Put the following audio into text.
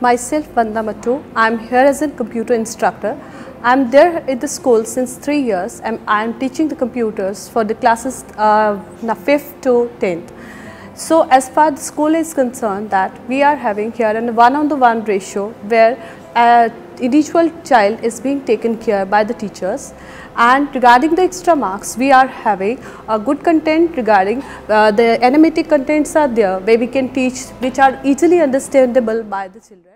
Myself Vandana Mattoo. I am here as a computer instructor. I am there in the school since 3 years and I am teaching the computers for the classes uh, 5th to 10th. So as far the school is concerned that we are having here a one on one ratio where uh, individual child is being taken care by the teachers and regarding the Extramarks we are having a good content regarding uh, the animated contents are there where we can teach which are easily understandable by the children.